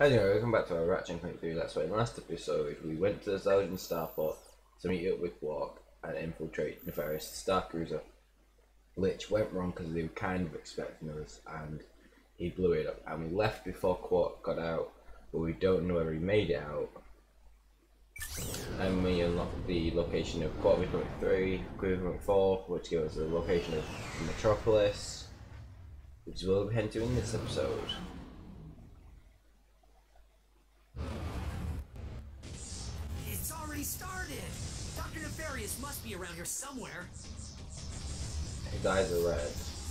Anyway, welcome back to our Ratchet Clank 3 Let's Play. In the last episode, we went to the Zeldrin Starport to meet up with Qwark and infiltrate Nefarious Star Cruiser. Which went wrong because they were kind of expecting us and he blew it up. And we left before Qwark got out, but we don't know whether he made it out. And we unlocked the location of Qwark V.3, Qwark 4, which gives us the location of Metropolis, which we'll be heading to in this episode. It's already started! Dr. Nefarious must be around here somewhere. His eyes are red.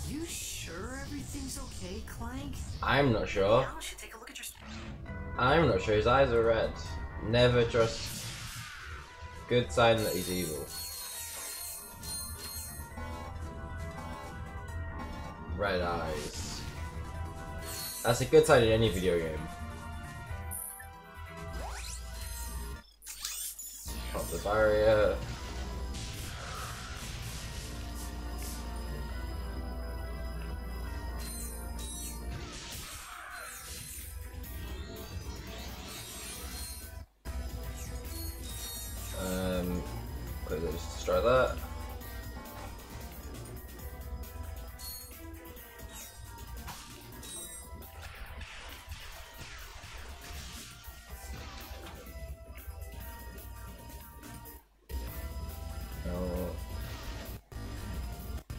You sure everything's okay, Clank? I'm not sure. Now I should take a look at your... I'm not sure. His eyes are red. Never trust. Good sign that he's evil. Red eyes. That's a good sign in any video game. The. Um, quickly just destroy that.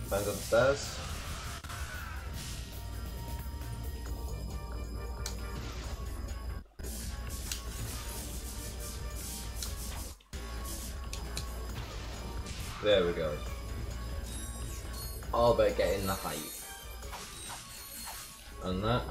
Find on the stairs. There we go. All about getting the height. And that.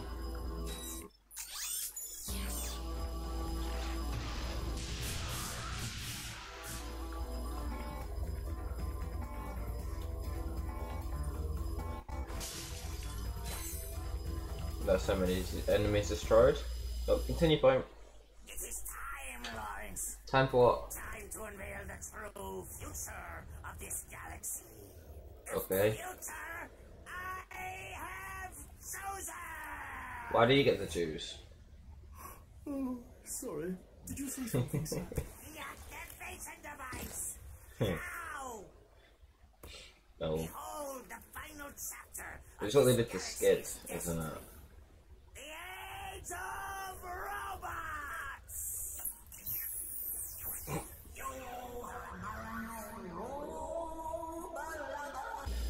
That's how many enemies destroyed. So continue point. It is time, Lawrence. Time for what? Time to unveil the true future of this galaxy. Okay. Future I have chosen. Why do you get to choose? Oh, sorry. Did you say something, sir? The activation device. Hmm. now, no. behold the final chapter. It's of what they this did to Skid, isn't it? Age of robots.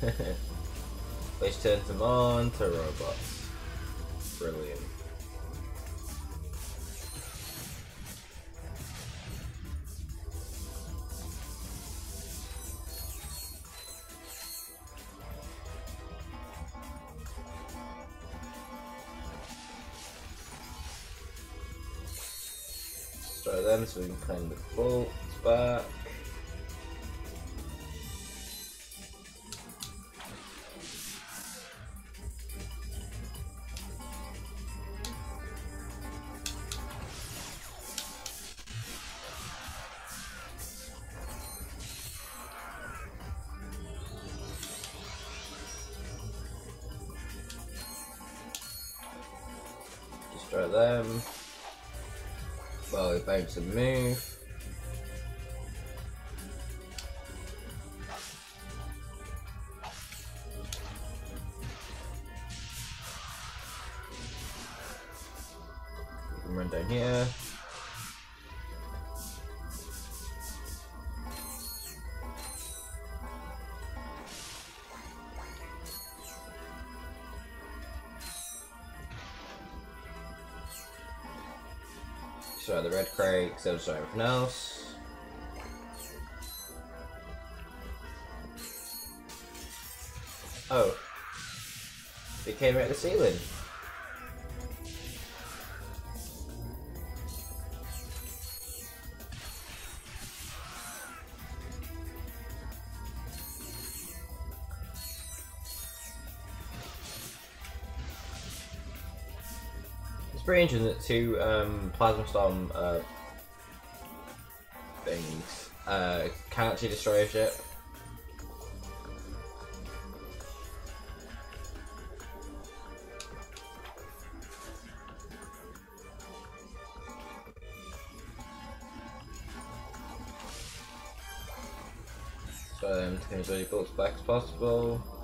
Which turns them on to robots. Brilliant. Them so we can claim the bolts back. Destroy them. And move. We can run down here. Destroy the red crate, so destroy everything else. Oh. It came out of the ceiling. pretty interesting that two um, plasma storm uh, things uh, can actually destroy a ship. So I'm taking as many as back as possible.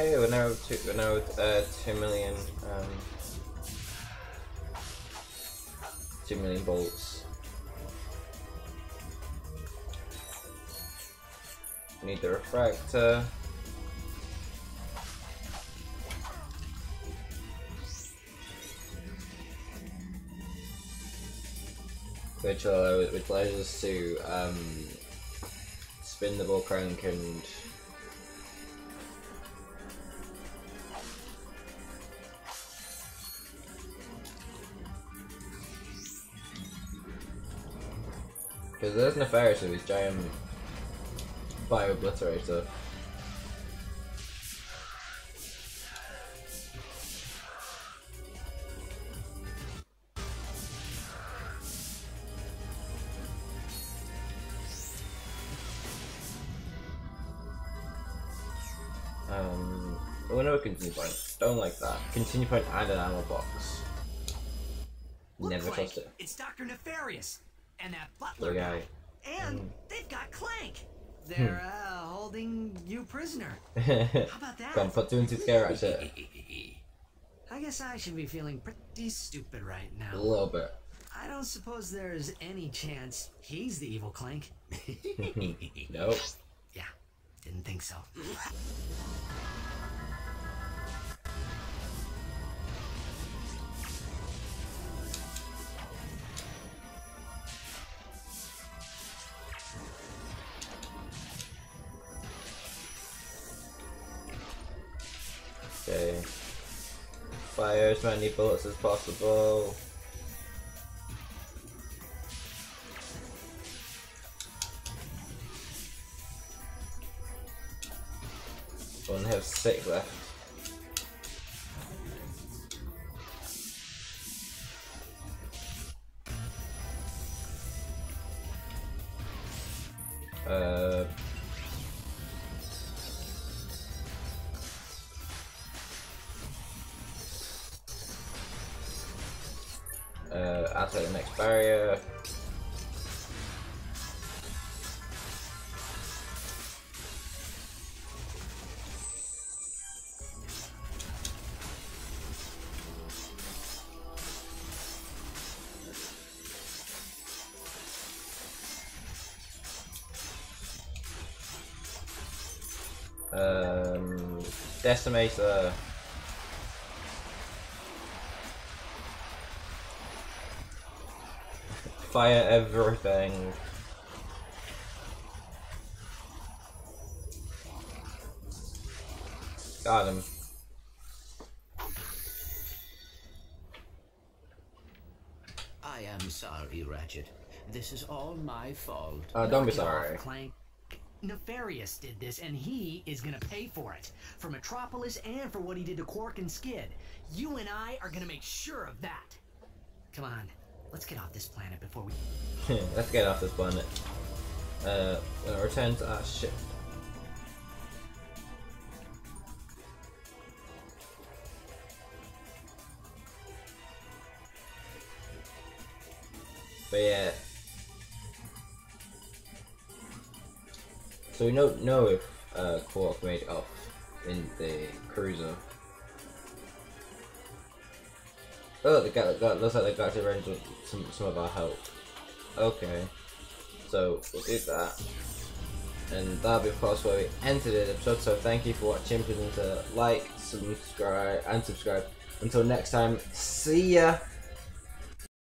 Hey, we're now two, we're now uh, two million, um, two million bolts. Need the refractor. Which, uh, which allows us to um, spin the bolt crank and Because there's Nefarious with his giant Biobliterator. Um, oh no, continue point. Don't like that. Continue point and an ammo box. Never Clank, trust it. It's Dr. Nefarious and that butler guy. And they've got Clank. They're uh, holding you prisoner. How about that? Come put two and two together, actually. I guess I should be feeling pretty stupid right now. A little bit. I don't suppose there's any chance he's the evil Clank. Nope. yeah, didn't think so. Okay. Fire as many bullets as possible. Only have six left. Uh, outside the next barrier. Um, decimator. Fire everything. Got him. I am sorry, Ratchet. This is all my fault. Uh, don't be Knock it off, sorry. Clank. Nefarious did this, and he is gonna pay for it. For Metropolis and for what he did to Qwark and Skid. You and I are gonna make sure of that. Come on, let's get off this planet before we. Let's get off this planet. Uh, uh, return to our ship. But yeah. So we don't know if uh, Qwark made it off in the cruiser. Oh, the guy, guy looks like they got to arrange some some of our help. Okay, so we'll do that, and that'll be of course where we end today's episode. So thank you for watching. Please to like, subscribe, and subscribe. Until next time, see ya.